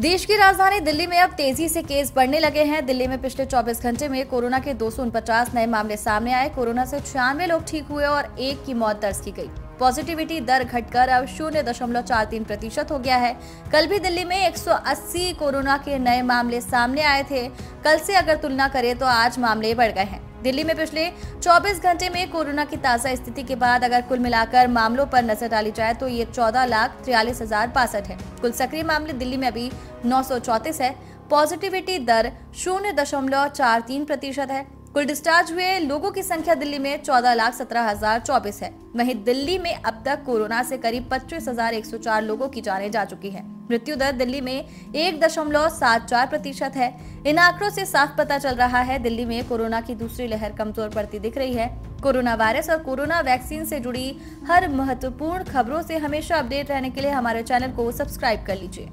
देश की राजधानी दिल्ली में अब तेज़ी से केस बढ़ने लगे हैं। दिल्ली में पिछले 24 घंटे में कोरोना के दो नए मामले सामने आए। कोरोना से छियानवे लोग ठीक हुए और एक की मौत दर्ज की गई। पॉजिटिविटी दर घटकर अब शून्य दशमलव चार तीन प्रतिशत हो गया है। कल भी दिल्ली में 180 कोरोना के नए मामले सामने आए थे। कल से अगर तुलना करें तो आज मामले बढ़ गए हैं। दिल्ली में पिछले 24 घंटे में कोरोना की ताज़ा स्थिति के बाद अगर कुल मिलाकर मामलों पर नज़र डाली जाए तो ये चौदह लाख तिरालीस हज़ार बासठ है। कुल सक्रिय मामले दिल्ली में अभी नौ है। पॉजिटिविटी दर शून्य दशमलव चार तीन प्रतिशत है। कुल डिस्चार्ज हुए लोगों की संख्या दिल्ली में चौदह लाख सत्रह हज़ार चौबीस है। वहीं दिल्ली में अब तक कोरोना से करीब पच्चीस हज़ार एक सौ चार लोगों की जाने जा चुकी है। मृत्यु दर दिल्ली में एक दशमलव सात चार प्रतिशत है। इन आंकड़ों से साफ़ पता चल रहा है, दिल्ली में कोरोना की दूसरी लहर कमज़ोर पड़ती दिख रही है। कोरोना वायरस और कोरोना वैक्सीन से जुड़ी हर महत्वपूर्ण खबरों से हमेशा अपडेट रहने के लिए हमारे चैनल को सब्सक्राइब कर लीजिए।